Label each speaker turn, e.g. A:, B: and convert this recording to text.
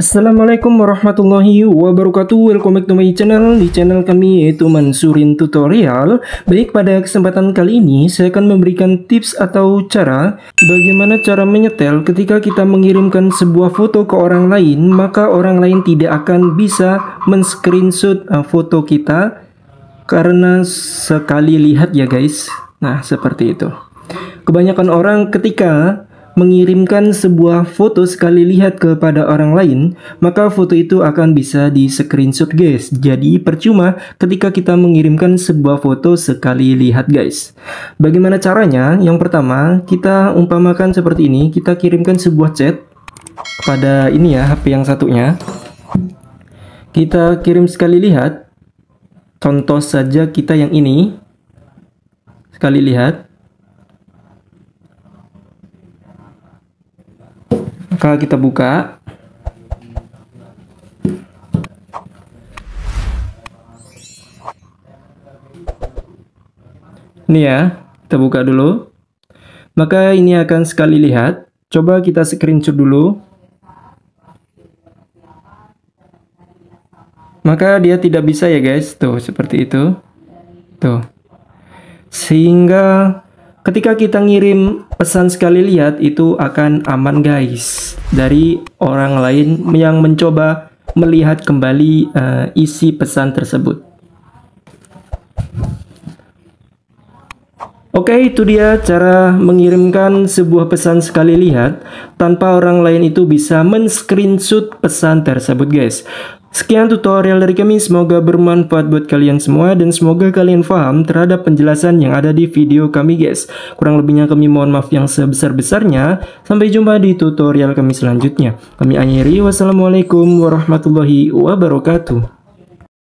A: Assalamualaikum warahmatullahi wabarakatuh. Welcome back to my channel. Di channel kami yaitu Mansurin Tutorial. Baik pada kesempatan kali ini Saya akan memberikan tips atau cara Bagaimana cara menyetel ketika kita mengirimkan sebuah foto ke orang lain Maka orang lain tidak akan bisa men-screenshot uh, foto kita Karena sekali lihat ya guys. Nah seperti itu. Kebanyakan orang ketika mengirimkan sebuah foto sekali lihat kepada orang lain, maka foto itu akan bisa di screenshot guys. Jadi percuma ketika kita mengirimkan sebuah foto sekali lihat guys. Bagaimana caranya? Yang pertama, kita umpamakan seperti ini, kita kirimkan sebuah chat pada ini ya, HP yang satunya. Kita kirim sekali lihat. Contoh saja kita yang ini. Sekali lihat. Maka kita buka. Ini ya kita buka dulu. Maka ini akan sekali lihat. Coba kita screenshot dulu. Maka dia tidak bisa ya guys. Tuh seperti itu. Tuh. Sehingga ketika kita ngirim pesan sekali lihat itu akan aman guys. Dari orang lain yang mencoba melihat kembali uh, isi pesan tersebut. Oke itu dia cara mengirimkan sebuah pesan sekali lihat. Tanpa orang lain itu bisa men-screenshot pesan tersebut guys Sekian tutorial dari kami, semoga bermanfaat buat kalian semua dan semoga kalian paham terhadap penjelasan yang ada di video kami guys. Kurang lebihnya kami mohon maaf yang sebesar-besarnya. Sampai jumpa di tutorial kami selanjutnya. Kami akhiri, wassalamualaikum warahmatullahi wabarakatuh.